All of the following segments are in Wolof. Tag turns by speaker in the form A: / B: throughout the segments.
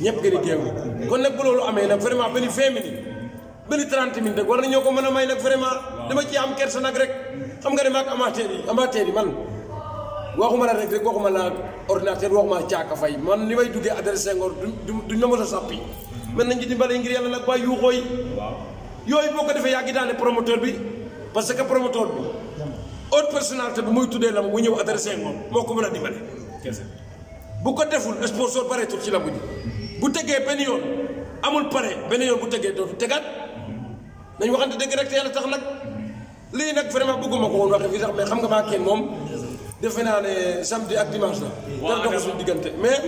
A: ñëpp gën a géew kon nag bu loolu amee nag vraiment benn vingt minutes benn trente minutes rek war nañoo ko mën a may nag vraiment dama ci am kersa nag rek xam nga ne maag amateur yi amateur yi man waxuma la rek rek waxuma la ordinateur waxuma caaka fay man li may duggee adresse Senghor du du duñ ma mos a sàppi mën nañ ci dimbale ngir yàlla nag bàyyi yuuxoo yi yooyu boo ko defee yaa ngi daane promoteur bi parce que promoteur bi haute personnalité bi muy tuddee lam mu ñëw adressé moom moo ko mën a dimbale bu ko deful sponsor bareetul ci lamb ji bu tegee benn yoon amul pare benn yoon bu tegee dootu tegaat nañ waxante dëgg rek te yàlla tax nag lii nag vraiment bëgguma ko woon waxe fii sax mais xam nga maa kenn moom defe naa ne samedi ak dimanche la dara doxul suñu diggante mais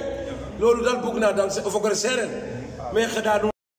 A: loolu daal bëgg naa daal c'est au fond mais xëy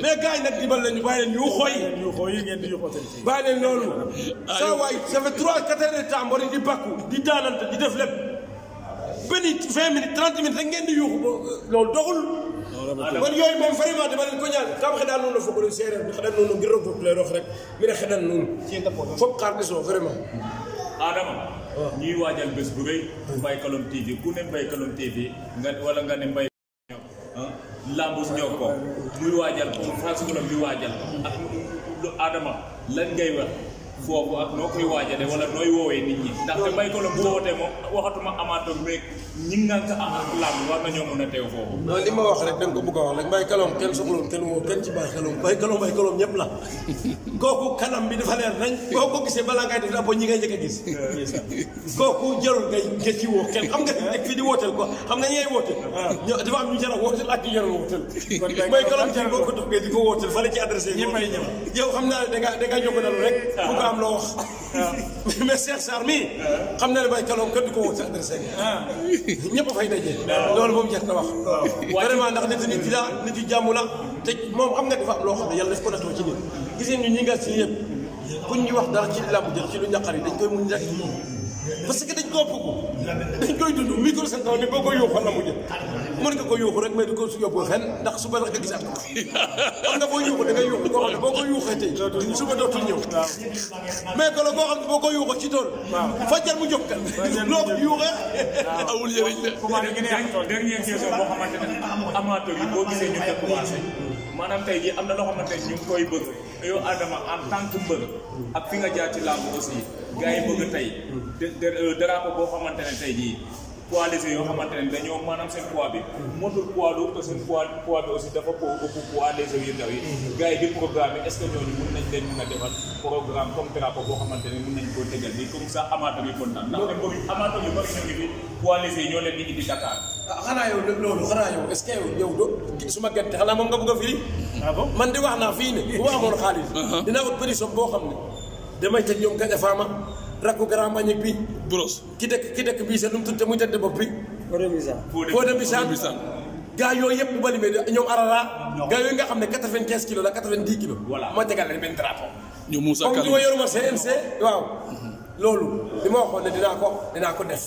A: mais gars yi nag dimbal lañu bàyyi leen ñu xooy.
B: ñu xooy yi ngeen di ñu xootal fii.
A: bàyyi leen loolu. saa waay ça fait trois quatre heures de temps mbor yi di bàkku di daanante di def lépp benn vingt minutes trente minutes rek ngeen di yuuxu ba loolu doxul. man yooyu moom vraiment dama leen ko ñaan kam xeɗan nuun no fogole seereer mi xeɗan nuun no ngir roog fo pleeroox rek mi ne xeɗan nuun fop xaar ɓesoo vraiment
C: Adama ñuy waajal bés bu rëy Mbaye Kalom TV ku ne Mbaye Kalom TV nga wala nga ne Mbaye lambus ñëw ko muy waajal moom Fass Ngoulam di waajal ak lu Adama lan ngay wax foofu ak noo koy waajale wala nooy woowee nit ñi ndaxte may ko la bu wootee moom waxatuma amateur mais ñi ngànk am làmb war nañoo mën a teew foofu
A: non li ma wax rek danga ko bëgg a wax rek mbay kaloom kenn soxloon kenn woo kenn ci bàyyi kaloom mbay kaloom mbay kaloom ñëpp la kooku kanam bi dafa leer nañ boo ko gisee balaa ngay def rapport ñi ngay njëkk a gis kooku jarul ngay nga ci woo kenn xam nga nekk fi di wooteel quoi xam nga ñi ngay wooteel. Ah. ñoo dafa am ñu jar a wooteel ak ñu jar a wooteel. kon kay mooy kalam ci boo ko toppee di ko wooteel fële ci adressé yi.
B: ñëppay ñëw
A: yow xam naa ne da ngaa da ngaa jóg dalu rek. Ah. bu ko am loo wax. Ah. mais Cheikh Sarr mii. xam na ne bay kaloom kenn du ko wooteel adressé yi. ñëpp a fay daje. loolu moom jar na wax. vraiment ndax nit nit yi la nit yi jàmm la te moom xam nga dafa am loo xam ne yàlla daf ko natoo ci nit gis ngeen ñu ñi nga si yëpp ku ñu wax dara ci làmb jël ci lu ñaqar yi dañ koy muñ rek parce que dañ koo bëgg dañ koy dund micro seen kaw ni boo ko yuuxoon la mu jël mën nga ko yuuxu rek mais du ko su yóbbu xel ndax suba rek nga gisaat ko xam nga boo yuuxu da ngay yuuxu koo xam ne boo ko yuuxee tey suba dootul ñëw mais que la koo xam ne boo ko yuuxu ci tool fajal mu jóg kan loo ko yuuxee
C: awul yëriñ la
B: commencé gi ne
C: dernière question boo xamante ne amateur yi boo gisee ñu def commencé maanaam tey jii am na loo xamante ne ñu ngi koy bëgg yow Adama en tant que mbër ak fi nga jaar ci làmb aussi gars yi bëgg tey euh, drapeau boo xamante ne tey jii poids léger yoo xamante ne dañoo maanaam seen poids bi motul poids lourd te seen poids poids bi aussi dafa ko ëpp poids léger yu ndaw yi mhm. gars yi di programme est-ce que ñooñu mën nañ leen mën a defal programme comme drapeau boo xamante ne mën nañ koo tegal bi comme ça amateur yi kontaan ndax amateur yu bëri ñu ngi fi coalisé ñoo leen di indi Dakar.
A: ah xanaa yow de loolu xanaa yow est-ce que yow yow do su ma gerte xanaa moom nga bëgg a firi.
B: ah bon
A: man di wax naa fii ne bu ma amoon xaalis. Uh-huh. dinaa wut prison boo xam ne damay tëj ñoom Gaja Fama rakku Grand Mbagnick bi.
D: Brosse
A: ki dëkk ki dëkk bii sax nu mu tudd te muy tëdd bopp bi. Fodé Missa Fodé
D: Missa
A: gaa yooyu yëpp bu ma limee ñoom Arara. gaa yooyu nga xam ne quatre-vingt-quinze kilos la quatre-vingt-dix kilos.
C: voilà
A: moo tegal leen benn drapeau.
D: ñu Moussa
A: comme
D: Kane.
A: li ma yoruma CNC waaw loolu li ma waxoon ne dinaa ko dinaa ko def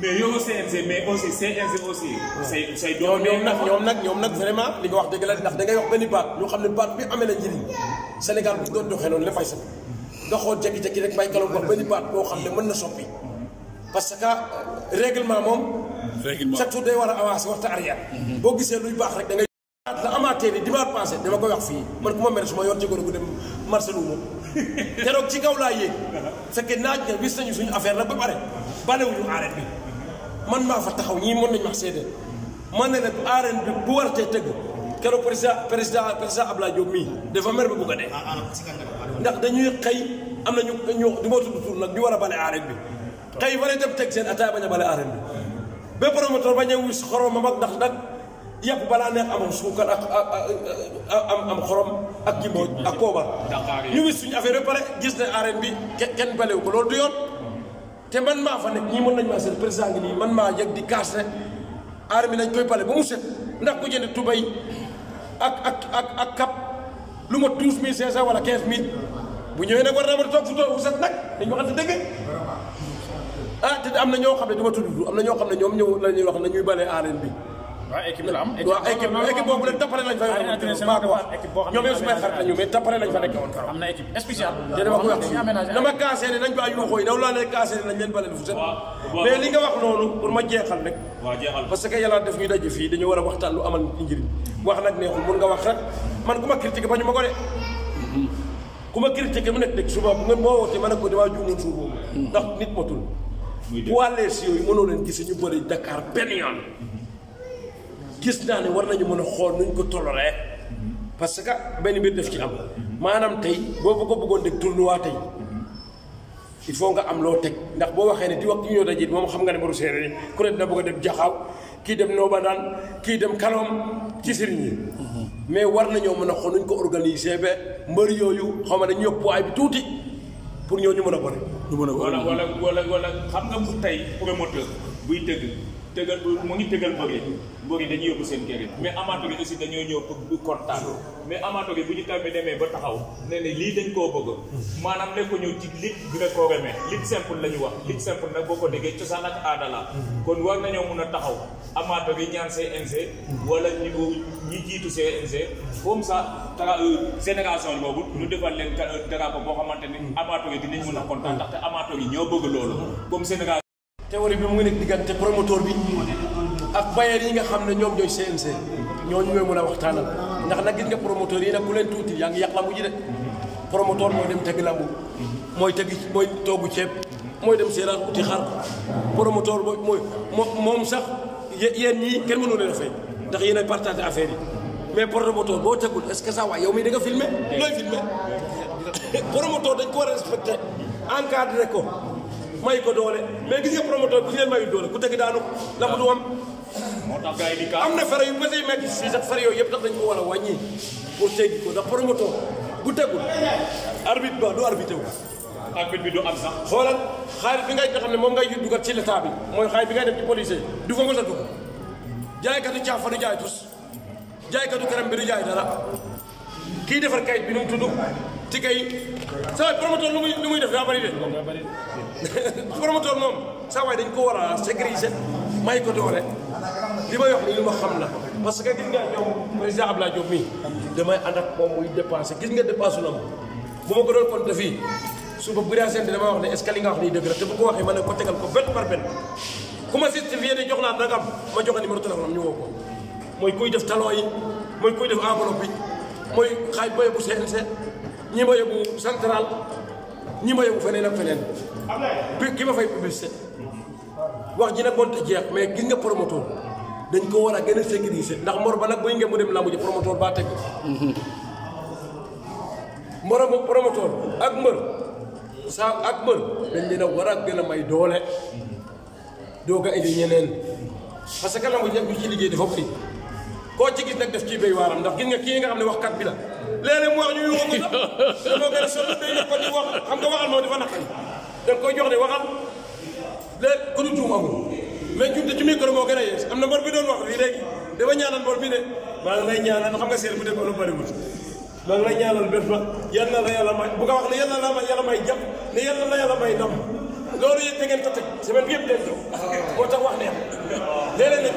C: mais yow nga CNC mais aussi CNC aussi. say say doom
A: ñoom nag ñoom nag ñoom nag vraiment li nga wax dëgg la ndax da ngay wax benn baat ñu xam ne baat bi amee na njëriñ Sénégal bu doon doxee noonu la fay sax nga xool jékki-jékki rek may galaw wax benn baat boo xam ne mën na soppi parce que règlement moom
D: règlement
A: chaque jour day war a avancer waxta arrière boo gisee luy baax rek da ngay la amaatee ni dimanche passé dama koy wax fii man ku ma mere su ma yoon ci góor gu dem marché lu moom keroog ci kaw laa yéeg fekkee naaj na wis nañu suñu affaire la ba pare balewuñu arène bi man maa fa taxaw ñii mën nañu wax seede man ne nag arène bi bu waratee tëgg keroog président président président Abdoulaye Diop mii dafa mer ba bugg a dee ndax dañuy xëy am na ñu ñu du ma tudd tur nag ñu war a bale arène bi xëy war a dem teg seen ataay bañ a bale arène bi ba promoteur bañ a wis xoromam ak ndax nag yàpp balaa neex amam suukar ak am am xorom ak jimbo ak poobar ñu wis suñu affaire pare gis ne arène bi kenn balewu ko loolu du yoon te man maa fa nekk ñii mën nañ maa seen président ngi nii man maa yëg di kaas rek arène bi nañ koy bale ba mu set ndax ku jënd tubay ak ak ak ak kap lu ma douze mille cinq cent wala quinze mille bu ñëwee nag war naa mën a toog fu toog fu set nag dañu waxante dëgg ah te am na ñoo xam ne du ma tudd am na ñoo xam ne ñoom ñëw la ñuy wax ne ñuy balee arène bi
B: waaw équipe bi la am.
A: waaw équipe équipe boobu nag tappale lañ fa
B: Arène
A: yor
B: International
A: maa ko wax
B: dafa am équipe boo xam ne
A: ñoom yow sumay xarit lañu mais tappale lañ fa nekk woon
B: am na équipe spéciale.
A: te dama ko wax
B: dañuy aménagé
A: dama kaasee ne nañ bàyyi yuuxoo yi daw laa leen kaasee ne nañ leen baleen fu set mais li nga wax noonu pour ma jeexal rek
C: waaw jeexal
A: parce que yàlla def ñu daje fii dañu war a waxtaan lu amal nit ñi njëriñ wax nag neexul mun nga wax rek man ku ma critiqué ba ñu ma ko de ku ma critiqué mu nekk dëgg suba bu ngeen moo wootee ma ne ko damaa juumoon suuf boobu ndax nit matul
C: Muy dëgg.
A: wàllee si yooyu mënoo leen gis ñu bëri Dakar benn yoon gis naa ne war nañu mën a xool nuñ ko toloree parce que benn mbir def ci am maanaam tey boo bëgg ko bëggoon dégg tournoi tey il faut nga am loo teg ndax boo waxee ne di wax ki ñoo daje moom xam nga ne baru séeréer yi ku ne dina bëgg a dem jaxaaw kii dem noobanaan kii dem kaloom ci sëriñ yi mais war nañoo mën a xool nuñ ko organiser ba mbër yooyu xaw ma dañu yokk poids bi tuuti pour ñoo ñu mën a bëri
D: ñu mën a
C: wala wala wala wala xam nga mu tey promoteur buy tëgg tëggal mu ngi tëggal mbër yi mbër yi dañuy yóbbu seen kër yi mais amateur yi aussi dañoo ñëw pour pour kontaan mais amato bi bu ñu tamit demee ba taxaw ne ne lii dañ koo bëgg maanaam nekkuñu ci lit gréco-romain lit simple la ñu wax lit simple nag boo ko déggee cosaan ak aada la kon war nañoo mun a taxaw amato bi ñaan CNG wala ñu ñi jiitu CNG comme ça tra génération boobu ñu defal leen drapeau boo xamante ni amato yi dinañ mën a kontaan ndaxte amato yi ñoo bëgg loolu comme génération
A: théorie bi mu ngi nekk diggante promoteur bi ak bailleur yi nga xam ne ñoom ñooy CNC ñooñu ñooy mën a waxtaanal ndax nag gis nga promoteur yi nag ku leen tuuti yaa ngi yàq lambu ji de promoteur mooy dem teg lambu mooy teg mooy toogu ceeb mooy dem seeraat uti xar promoteur mooy mooy moom sax yéen ñii kenn mënu leen a fay ndax yéen a partagé affaire yi mais promoteur boo tegul est-ce que ça va yow mii da nga filmé looy filmé promoteur dañ ko war a respecté encadré ko may ko doole mais gis nga promoteur bu ñu leen mayu doole ku tëgg daanu la ko du am
C: moo tax gars yi di kaas
A: am na fere yu ba tey métti si sax fere yooyu yëpp tax dañ ko war a wàññi pour teggi ko ndax promoteur bu tegul arbitre ba du arbitre wu
C: arbitre bi du am sax
A: xoolal xaalis bi ngay nga xam ne moom ngay dugal ci l'état bi mooy xaalis bi ngay def ci policier du fa mos a dugg jaaykatu caaf fa du jaay tus jaaykatu këram bi du jaay dara kii defar kayit bi nu mu tudd ci kay saa waay promoteur lu muy lu muy def daa bëri de promoteur moom saa waay dañ ko war a sécuriser may ko doole li may wax nii lu ma xam la parce que gis nga ñoom président Abdoulaye Diop mii damay ànd ak moom muy dépensé gis nga dépensé na ma bu ma ko doon compter fii suba bu dee seen damay wax ne est-ce que li nga wax nii dëgg la te bu ko waxee ma ne ko tegal ko benn par benn ku ma justifié ne jox naa nangam ma joxe numéro téléphone am ñu woo ko. mooy kuy def talon yi mooy kuy def enveloppe yi mooy xaaj ba yóbbu CNC ñi ma yóbbu central ñi ma yóbbu feneen ak feneen bi ki ma fay publicité wax ji nag bonte jeex mais gis nga promoteur dañ ko war a gën a sécuriser ndax mor ba nag buy ngeen mu dem làmb ji promoteur baa teg moromu promoteur ak mbër saa ak mbër dañ leen a war a gën a may doole doo ko indi ñeneen parce que lamb jëm bi ci liggéey dafa bëri koo ci gis nag def ciy béy waaram ndax gis nga kii nga xam ne waxkat bi la léeg-léeg mu wax ñu yóbbu sax dañoo gën a sonn day ko di wax xam nga waxal moom dafa naqari da nga koy jox ne waxal léegi ku ñu juum amul mais juum te ci micro moo gën a yees am na mbor bi doon wax lii léegi dama ñaanal mbor bi ne maa ngi lay ñaanal xam nga seer bu dee ko lu bëriwul maa ngi lay ñaanal bés ba yal na la yàlla may bu ko wax ne yal na la may yàlla may jàpp ne yal na la yàlla may ndam loolu yëpp da ngeen ko teg semaine bi yëpp leen ñëw moo tax wax neex léeg-léeg nag